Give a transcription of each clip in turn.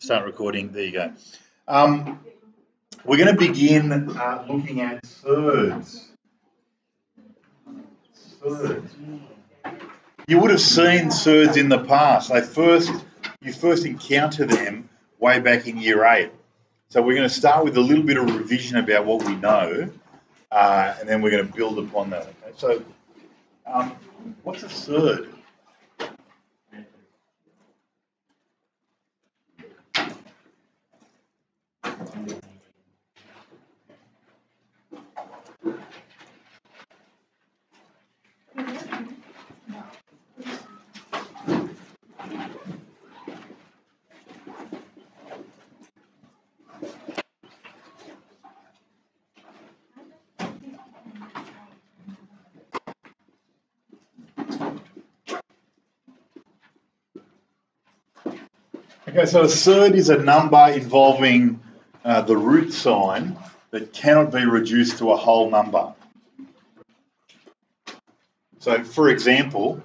Start recording. There you go. Um, we're going to begin uh, looking at thirds. Surds. You would have seen surds in the past. They first, you first encounter them way back in year eight. So we're going to start with a little bit of revision about what we know, uh, and then we're going to build upon that. Okay? So, um, what's a surd? Okay, so a surd is a number involving uh, the root sign that cannot be reduced to a whole number. So, for example,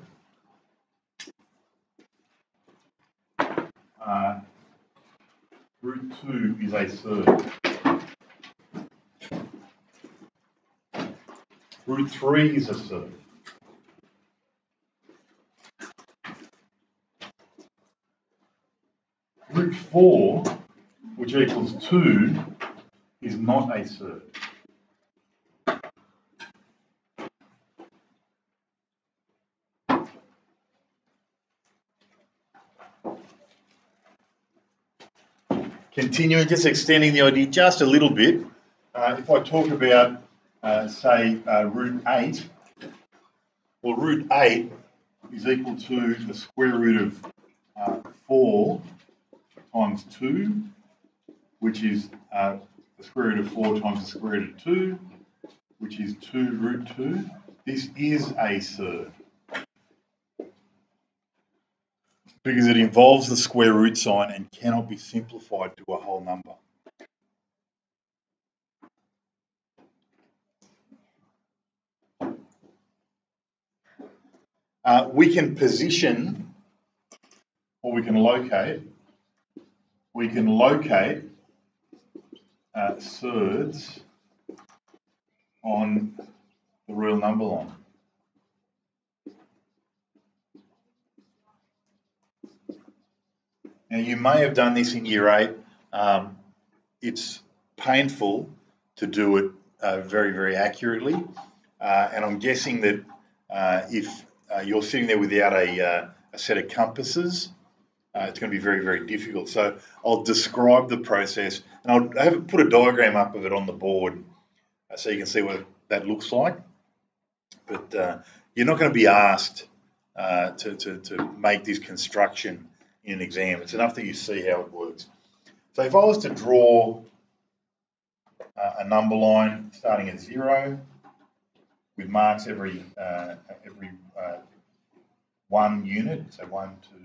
uh, root 2 is a surd. Root 3 is a surd. Root 4, which equals 2, is not a surd. Continuing, just extending the idea just a little bit. Uh, if I talk about, uh, say, uh, root 8, well, root 8 is equal to the square root of uh, 4 times 2, which is uh, the square root of 4 times the square root of 2, which is 2 root 2. This is a surd. Because it involves the square root sign and cannot be simplified to a whole number. Uh, we can position or we can locate we can locate uh, surds on the real number line. Now you may have done this in year eight. Um, it's painful to do it uh, very, very accurately. Uh, and I'm guessing that uh, if uh, you're sitting there without a, uh, a set of compasses, uh, it's going to be very, very difficult. So I'll describe the process and I'll have, put a diagram up of it on the board uh, so you can see what that looks like. But uh, you're not going to be asked uh, to, to, to make this construction in an exam. It's enough that you see how it works. So if I was to draw uh, a number line starting at zero with marks every uh, every one unit, so one, two,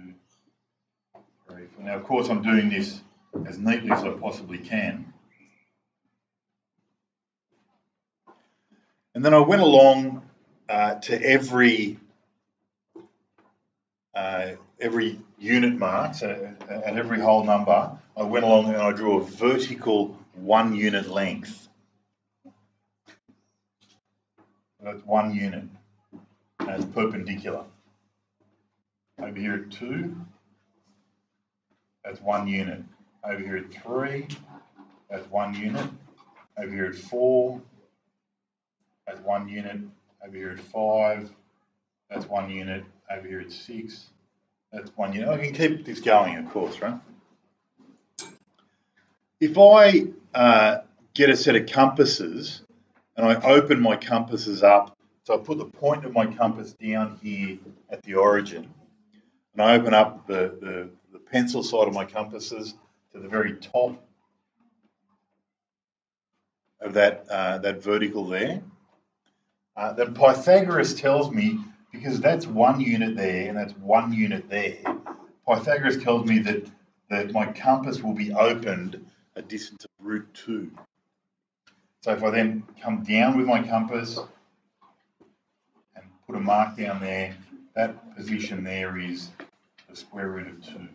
now, of course, I'm doing this as neatly as I possibly can. And then I went along uh, to every uh, every unit mark, so at every whole number, I went along and I drew a vertical one unit length. That's one unit, it's perpendicular. Over here at two, that's one unit. Over here at three, that's one unit. Over here at four, that's one unit. Over here at five, that's one unit. Over here at six, that's one unit. I can keep this going, of course, right? If I uh, get a set of compasses and I open my compasses up, so I put the point of my compass down here at the origin, and I open up the, the the pencil side of my compasses to the very top of that, uh, that vertical there. Uh, then Pythagoras tells me, because that's one unit there and that's one unit there, Pythagoras tells me that, that my compass will be opened a distance of root 2. So if I then come down with my compass and put a mark down there, that position there is the square root of 2.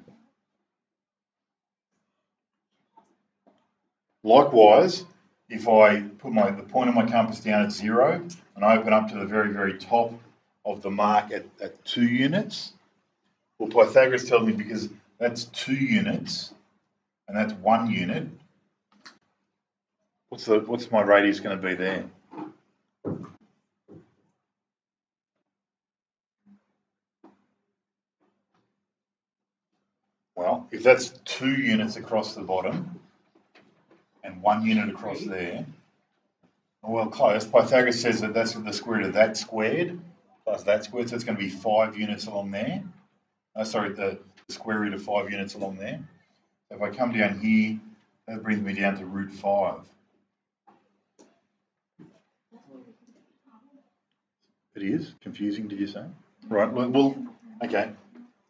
Likewise, if I put my the point of my compass down at zero and I open up to the very, very top of the mark at, at two units, well, Pythagoras tells me because that's two units and that's one unit, what's the what's my radius going to be there? Well, if that's two units across the bottom and one unit across there, well, close. Pythagoras says that that's the square root of that squared plus that squared, so it's going to be five units along there. Oh, sorry, the, square root of five units along there. If I come down here, that brings me down to root five. It is confusing, did you say? Right. Well, okay.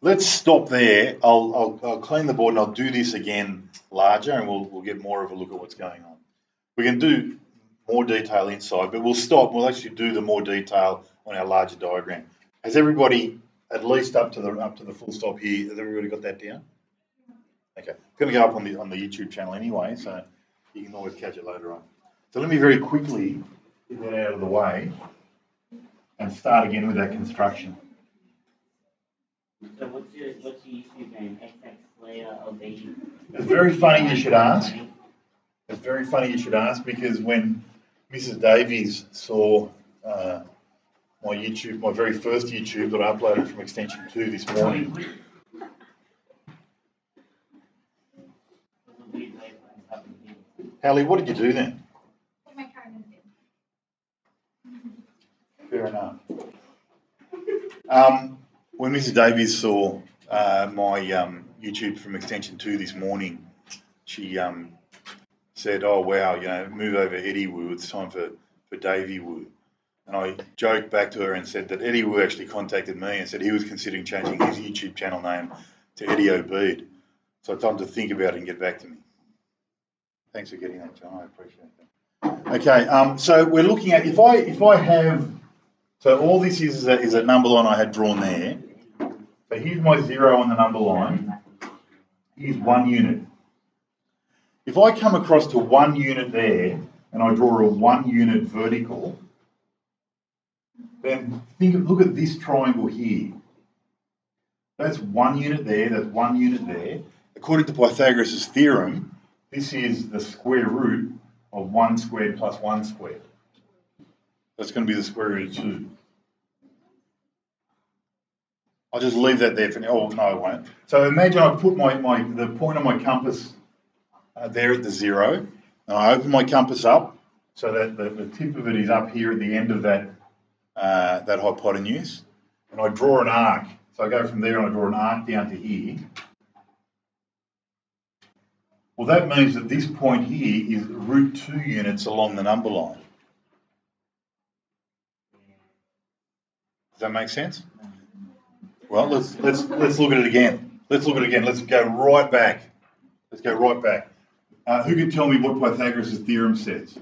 Let's stop there. I'll, I'll, I'll, clean the board and I'll do this again larger and we'll, we'll get more of a look at what's going on. We can do more detail inside, but we'll stop. We'll actually do the more detail on our larger diagram. Has everybody at least up to the up to the full stop here? Has everybody got that down? Okay, it's going to go up on the on the YouTube channel anyway, so you can always catch it later on. So let me very quickly get that out of the way and start again with that construction. So what's your what's your YouTube name? XX Slayer LB. It's very funny you should ask. It's very funny you should ask because when Mrs. Davies saw uh, my YouTube, my very first YouTube that I uploaded from Extension 2 this morning, Hallie, what did you do then? Fair enough. Um, when Mrs. Davies saw uh, my um, YouTube from Extension 2 this morning, she um, said, oh, wow, you know, move over Eddie Woo, it's time for, for Davey Woo. And I joked back to her and said that Eddie Woo actually contacted me and said he was considering changing his YouTube channel name to Eddie Obeid. So told to think about it and get back to me. Thanks for getting that, John. I appreciate that. Okay, um, so we're looking at if I if I have so all this is is a, is a number line I had drawn there. So here's my zero on the number line. Here's one unit. If I come across to one unit there and I draw a one unit vertical, then think look at this triangle here. That's one unit there, that's one unit there. According to Pythagoras' theorem, this is the square root of 1 squared plus 1 squared. That's going to be the square root of 2. I'll just leave that there for now. Oh, no, I won't. So imagine I put my, my the point of my compass uh, there at the zero, and I open my compass up so that the, the tip of it is up here at the end of that, uh, that hypotenuse, and I draw an arc. So I go from there and I draw an arc down to here. Well, that means that this point here is root 2 units along the number line. Does that make sense? Well, let's let's let's look at it again. Let's look at it again. Let's go right back. Let's go right back. Uh, who can tell me what Pythagoras' theorem says?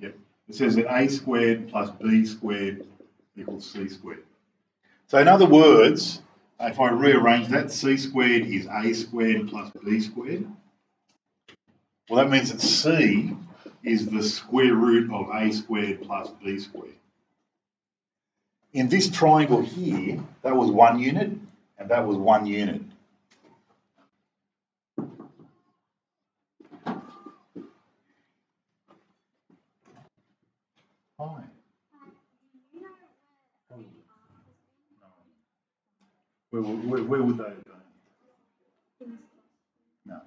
Yep. It says that a squared plus b squared equals c squared. So in other words, if I rearrange that, c squared is a squared plus b squared. Well, that means that c is the square root of a squared plus b squared. In this triangle here, that was one unit, and that was one unit. Hi. Where, where, where would they have gone? No.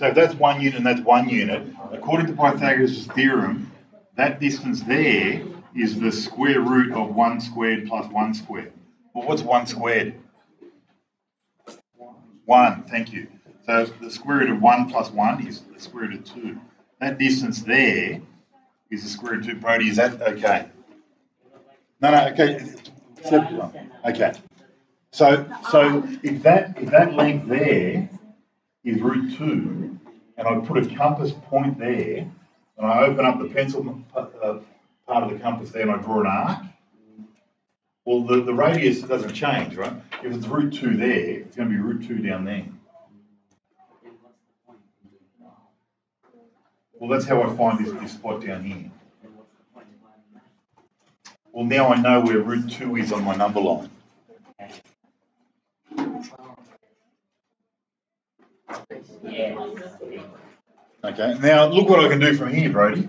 So if that's one unit and that's one unit, according to Pythagoras' theorem, that distance there is the square root of 1 squared plus 1 squared. Well, what's 1 squared? 1, thank you. So the square root of 1 plus 1 is the square root of 2. That distance there is the square root of 2. Brody, is that okay? No, no, okay. Okay. So, so if that if that length there is root 2, and I put a compass point there, and I open up the pencil uh, part of the compass there and I draw an arc, Well, the, the radius doesn't change, right? If it's root 2 there, it's going to be root 2 down there. Well, that's how I find this, this spot down here. Well, now I know where root 2 is on my number line. Okay, now look what I can do from here, Brody.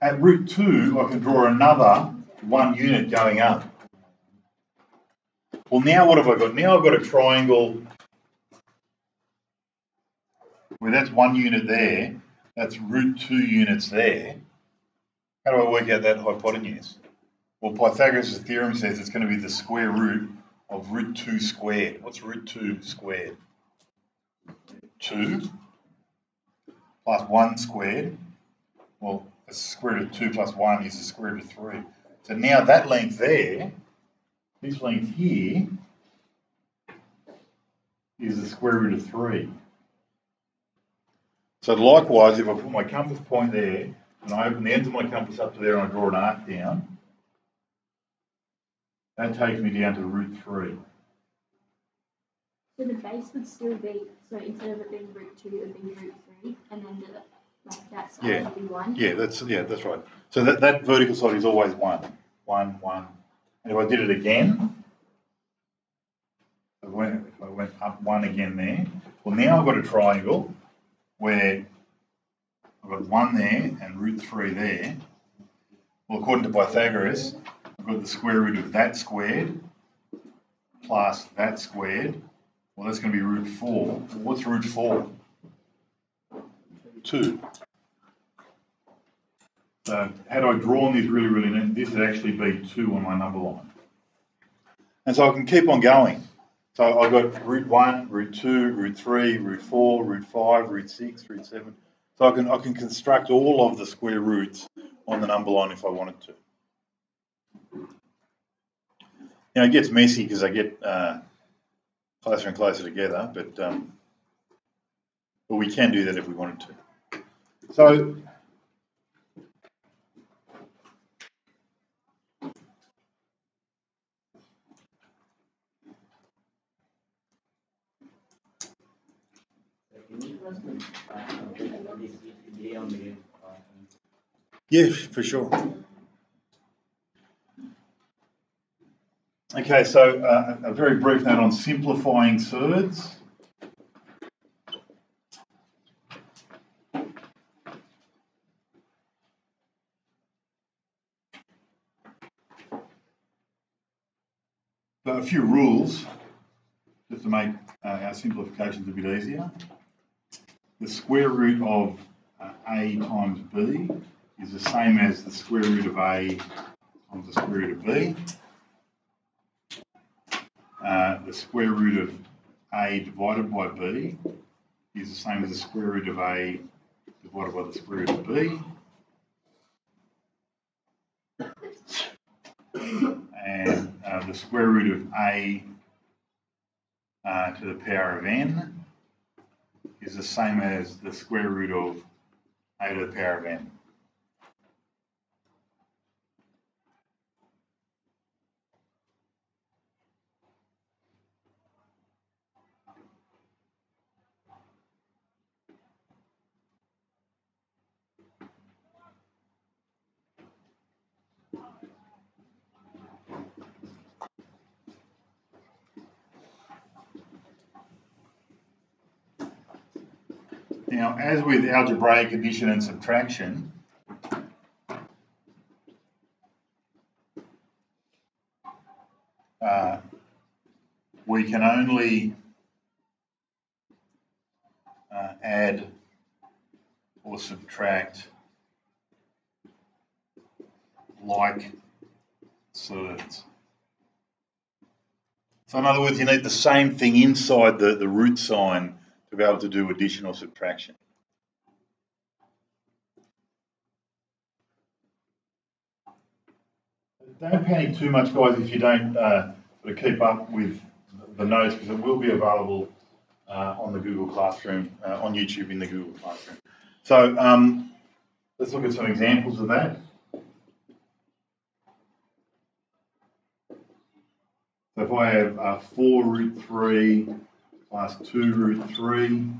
At root 2, I can draw another one unit going up. Well, now what have I got? Now I've got a triangle where that's one unit there, that's root 2 units there. How do I work out that hypotenuse? Well, Pythagoras' theorem says it's going to be the square root of root 2 squared. What's root 2 squared? 2 plus 1 squared. Well, the square root of 2 plus 1 is the square root of 3. So now that length there, this length here, is the square root of 3. So likewise, if I put my compass point there, and I open the ends of my compass up to there and I draw an arc down, that takes me down to root 3. So the base would still be, so instead of it being root two, it would be root three, and then the, like that side Yeah. would be one? Yeah, that's yeah, that's right. So that, that vertical side is always one, one, one. And if I did it again, if I went, if I went up one again there, well now I've got a triangle where I've got one there and root three there. Well, according to Pythagoras, I've got the square root of that squared plus that squared. Well, that's going to be root four. What's root four? Two. So had I drawn this really, really neat, this would actually be two on my number line. And so I can keep on going. So I've got root one, root two, root three, root four, root five, root six, root seven. So I can I can construct all of the square roots on the number line if I wanted to. Now it gets messy because I get uh, closer and closer together, but um, but we can do that if we wanted to. So Can you close the, uh, this video on the, uh, Yeah, for sure. Okay, so uh, a very brief note on simplifying surds. But a few rules just to make uh, our simplifications a bit easier. The square root of uh, a times b is the same as the square root of a times the square root of b. Uh, the square root of a divided by b is the same as the square root of a divided by the square root of b. And uh, the square root of a uh, to the power of n is the same as the square root of a to the power of n. Now, as with algebraic addition and subtraction, uh, we can only uh, add or subtract like surds. So in other words, you need the same thing inside the, the root sign to be able to do addition or subtraction. Don't panic too much, guys, if you don't uh, sort of keep up with the notes, because it will be available uh, on the Google Classroom, uh, on YouTube in the Google Classroom. So um, let's look at some examples of that. So if I have uh, 4 root 3 plus 2 root 3,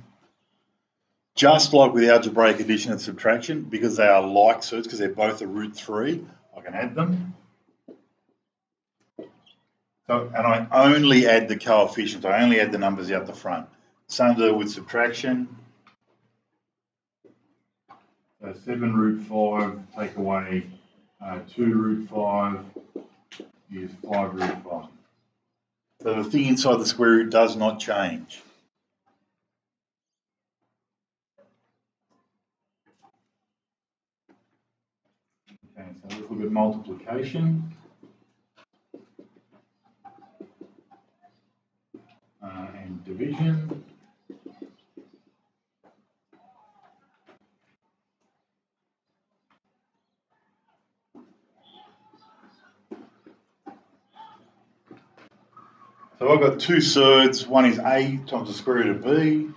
just like with algebraic addition and subtraction, because they are like surds, because they're both a root 3, I can add them. So, and I only add the coefficients, I only add the numbers out the front. Same deal with subtraction. So 7 root 5, take away uh, 2 root 5 is 5 root 5. The thing inside the square root does not change. Okay, so let's look at multiplication. Uh, and division. So I've got two surds. One is A times the square root of B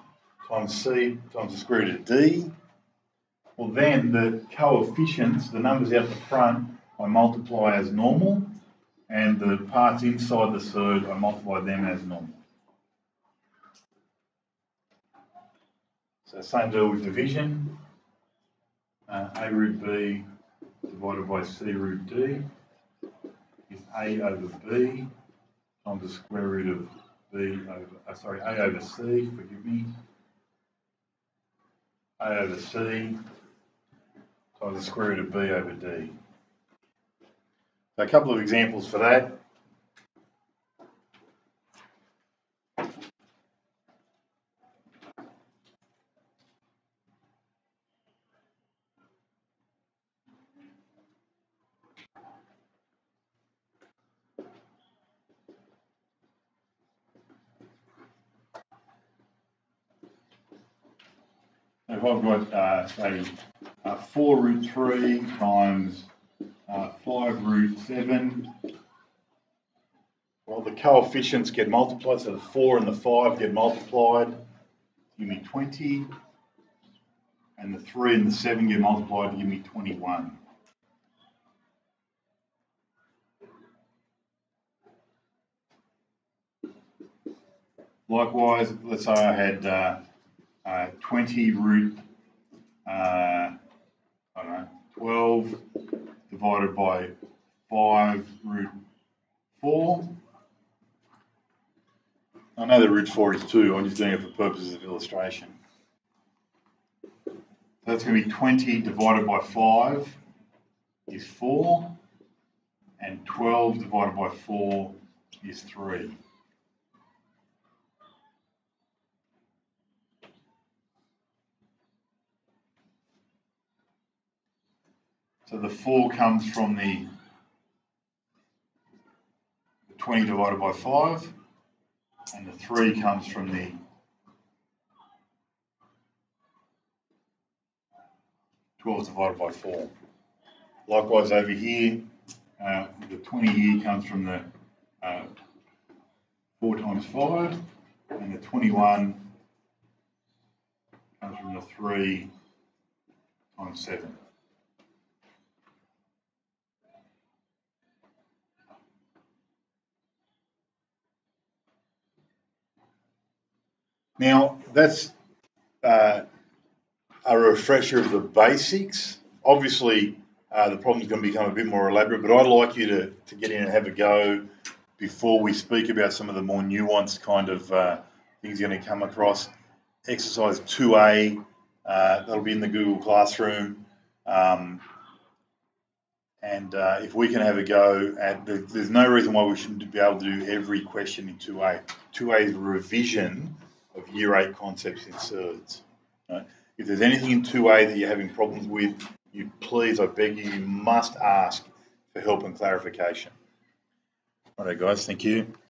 times C times the square root of D. Well, then the coefficients, the numbers out the front, I multiply as normal, and the parts inside the surd, I multiply them as normal. So same deal with division. Uh, A root B divided by C root D is A over B times the square root of B over, uh, sorry, A over C, forgive me. A over C times the square root of B over D. So a couple of examples for that. I've got, uh, say, uh, 4 root 3 times uh, 5 root 7, well, the coefficients get multiplied, so the 4 and the 5 get multiplied, give me 20, and the 3 and the 7 get multiplied to give me 21. Likewise, let's say I had uh, uh, 20 root, uh, I don't know, 12 divided by 5 root 4. I know the root 4 is 2, I'm just doing it for purposes of illustration. So that's going to be 20 divided by 5 is 4, and 12 divided by 4 is 3. So the 4 comes from the 20 divided by 5, and the 3 comes from the twelve divided by 4. Likewise over here, uh, the 20 here comes from the uh, 4 times 5, and the 21 comes from the 3 times 7. Now, that's uh, a refresher of the basics. Obviously, uh, the problem's going to become a bit more elaborate, but I'd like you to, to get in and have a go before we speak about some of the more nuanced kind of uh, things you're going to come across. Exercise 2A, uh, that'll be in the Google Classroom. Um, and uh, if we can have a go at, there's no reason why we shouldn't be able to do every question in 2A. 2A is revision of year eight concepts in surds. Right? If there's anything in 2A that you're having problems with, you please, I beg you, you must ask for help and clarification. All right, guys, thank you.